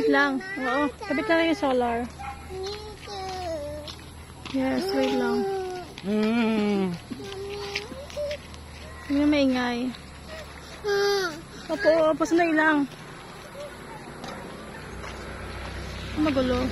wait lang. Oo, kabit lang yung solar. Yes, wait lang. Mm. Hindi na maingay. Opo, opo, sandali lang. Magulo.